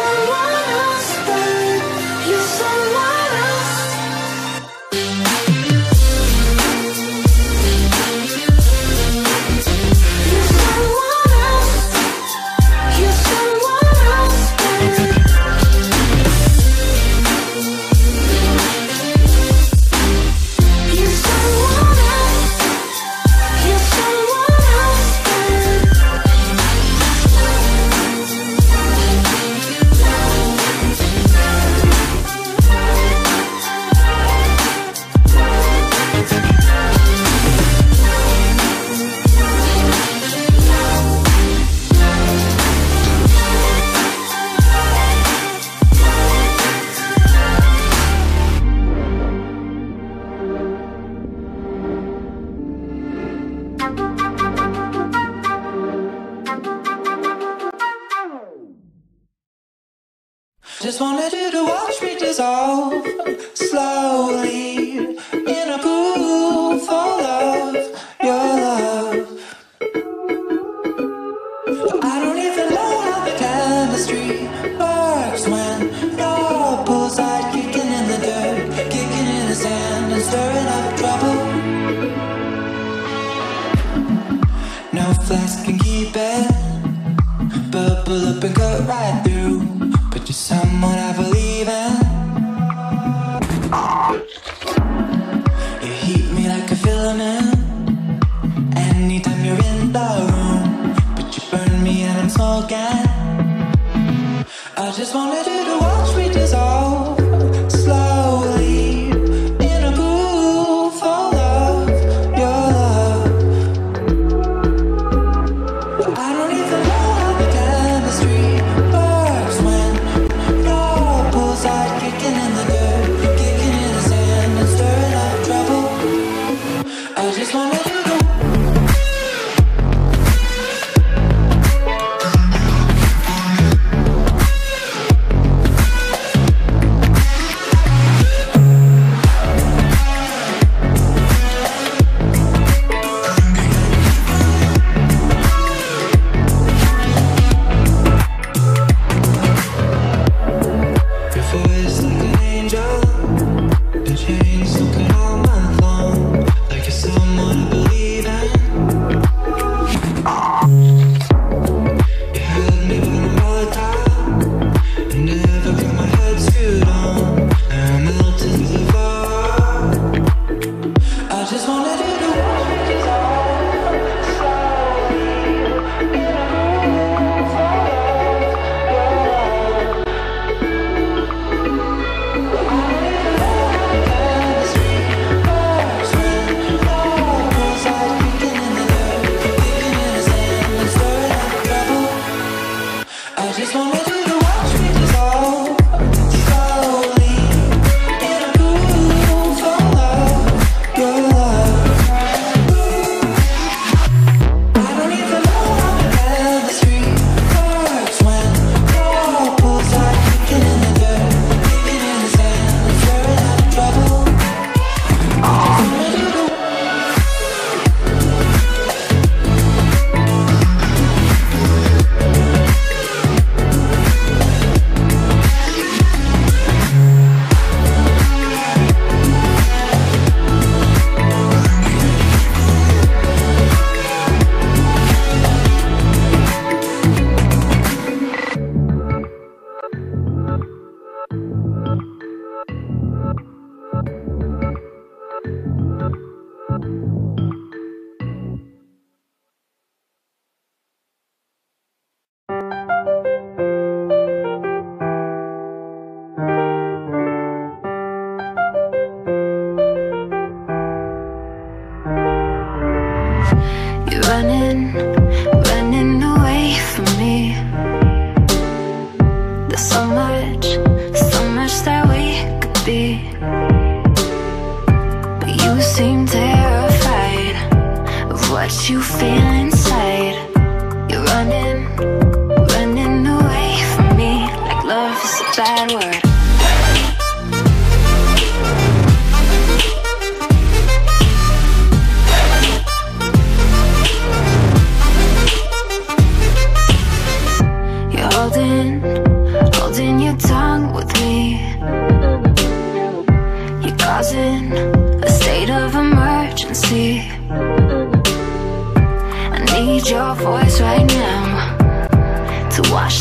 等我。Just wanted you to watch me dissolve slowly in a pool full of your love. I don't even know how the chemistry works when your bullseye kicking in the dirt, kicking in the sand, and stirring up trouble. No flask can keep it, bubble up and cut right through. But you're someone I believe change up, the chains looking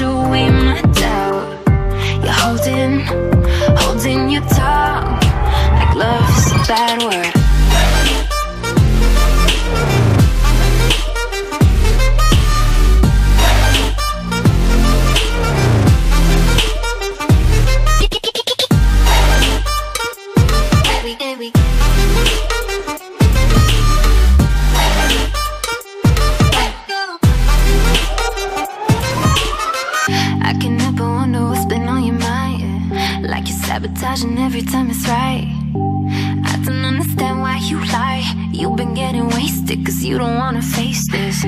to wean my doubt. You're holding, holding your tongue. Like love's a bad word. Every day we sabotaging every time it's right. I don't understand why you lie. You've been getting wasted cause you don't wanna face this.